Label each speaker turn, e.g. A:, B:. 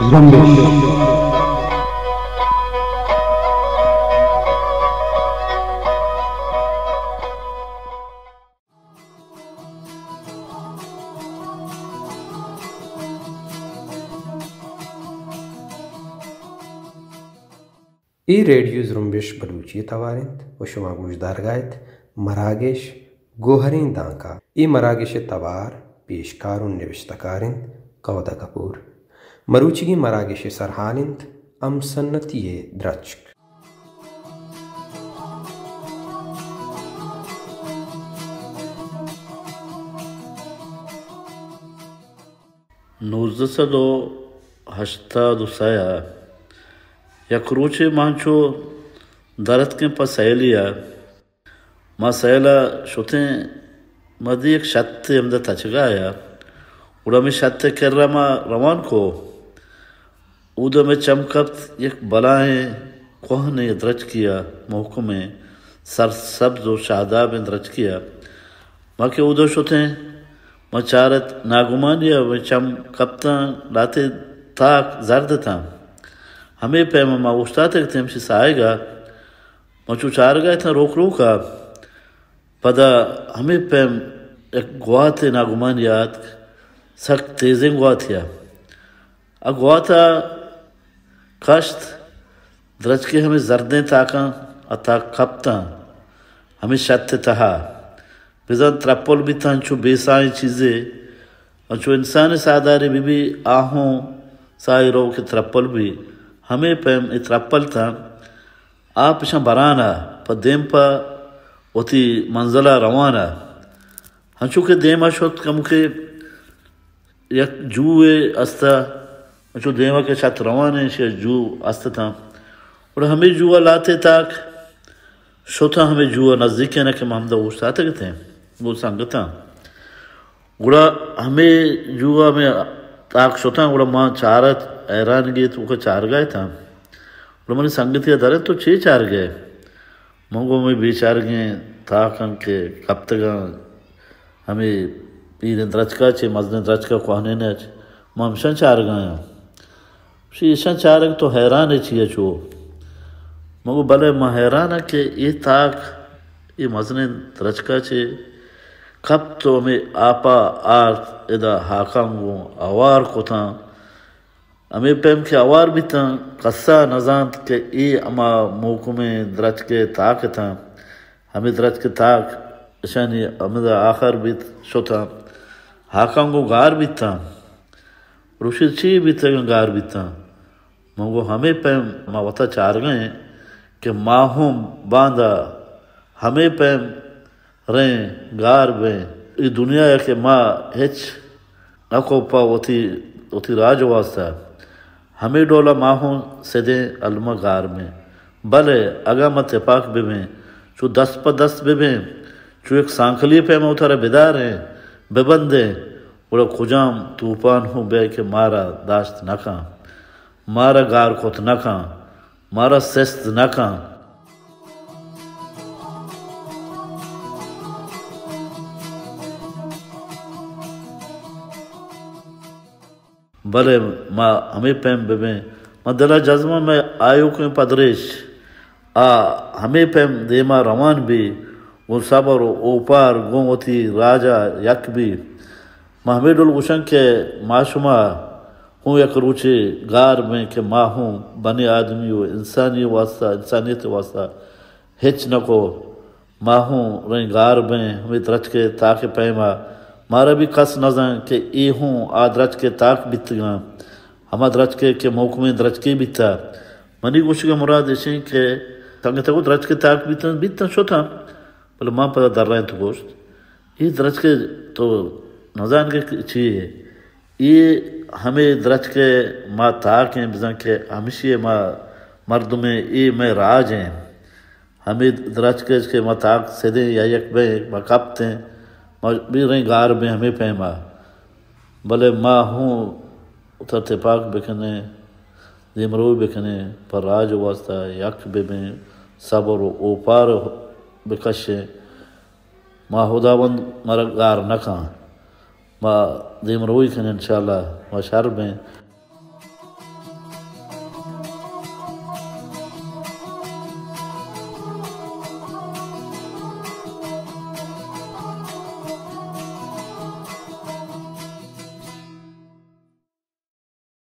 A: زنبش
B: ای ریڈیو زرمبش بلوچی توارند و شما گوش دارگایت مراگش گوهرین دانکا ای مراگش توار پیشکار و نوشتکارند قودا کپور مروچگی مراگش سرحانند ام سنتی درچک
C: نوزده و هشتاد و سایه یک روچه مانچو درد کے پا سیلیا ما سیلا شوتیں مدی ایک شت امدہ تچگایا اوڑا میں شت کر رہا ما روان کو اودا میں چمکت یک بلائیں کوہ نے درج کیا، محکم سر سبز و شاداب درج کیا۔ ما کے اودا شوتیں ما چارت ناگمانیا و چم کپتا لاتے تاک زرد تھا۔ ہمیں پیما ما استاد تک تم سے آئے گا، مچو چار گئے تھا روک روکا پدا ہمیں پیم ایک گوا تھے ناگمان یاد، سخت تیزیں گوا تھیا۔ ا تھا کشت درج کے ہمیں زردیں تاکاں اتا کپتا ہمیں شت تہا۔ بزن ترپل بھی تھا انچو بے سائیں چیزیں انچو انسان ساداری بھی بھی آہوں سائی رو کے ترپل بھی۔ ہمیں پیم اترپل تھا۔ آپ پشا برانا، پا دیم پا وتی منزلہ روانا۔ ہنچو کے دیما شد کم کے یک جوے استا ہنچو دیما کے شاید روانے شی جو استا تھا۔ اور ہمیں جوا لاتے تاک شوتا ہمیں جوا نزدیک ہے نا کہ محمدہ اوشتا تھے تھے۔ وہ سنگتا گڑا ہمیں جوا میں تاک شوتا گڑا ماں چارت ایران گئے تو وہ چار گئے تھا۔ اور میں نے سنگتیا تو چھ چار گئے۔ منگو میں بھی چار گئے تھا کن کے کب تک ہاں ہمیں پیر درچکا چھے مزن درچکا کوہنے نے ماں ہمشن چار گئے ہیں شی ایشن چار تو حیران ہے چھے چھو منگو بلے ماں حیران کہ یہ تاک، یہ مزن درچکا چھے کب تو ہمیں آپا آرت ادا حاکم گو آوار کو تھا۔ ہمیں پیم کے آوار بھی تھا۔ قصہ نزانت کہ ای اما موکم درج کے تاک تھا۔ ہمیں درج کے تاک شانی ہمیں آخر بھی شو تھا۔ حاکم کو گار بھی تھا۔ روشی چی بھی تھا، گار بھی تھا۔ مگو ہمیں پیم ما چار گئے کہ ماہم باندھا، ہمیں پیم رہیں، گار بیں ای دنیا ہے کہ ماں ہچ اکو پا وتی وتی راج واسطہ۔ ہمیں ڈولا ماہوں سدے علم گار میں۔ بلے اگا مت پاک بے میں چو دس پا دس بے میں چو ایک سانکھلی پہ میں اتارا بیدار ہیں، بے بندے۔ بڑا کھجام توپان ہوں بے کہ مارا داشت نکاں مارا گار کھوت نکاں مارا سست نکاں بلے ما ہمیں پیم بے میں، ما دلہ جزمہ میں آیو کے پدریش۔ آ، ہمیں پیم دیما روان بھی، وہ صبر اوپار گوتی راجا یک بھی۔ ما ہمیں ڈول گوشن کے معشما ہوں یک روچے گار میں کہ ما ہوں بنی آدمی ہو، انسانی واسطہ، انسانیت واسطہ، ہچ نکو ما ہوں، رہیں گار میں، ہمیں درچ کے تاکہ پیما۔ مارا بھی قص نظر کہ ای ہوں آ درج کے تاک بیت گا ہما درج کے کہ محکمے درج کے بیتا۔ منی گوش کا مراد ایسے کہ سنگے تکو درج کے تاک بیتا بیتا شو تھا۔ بلے ماں پتا در رہے تو گوشت۔ یہ درج کے تو نظان کے چیئے۔ یہ ہمیں درج کے ماں تاک ہیں، بزن کہ ہمیشہ ماں مرد میں ای میں راج ہیں۔ ہمیں درج کے ماں تاک سدیں یا یک بے ماں کپتے ہیں۔ بھی رہیں گار میں ہمیں پیما۔ بلے ماں ہوں اترتے پاک بکنے دیمرو بکنے پر راج واسطہ یک بے میں صبر و اوپار بکشے ماں خداوند مرا گار ما ماں دیمروئی کنے انشاءاللہ ما شہر میں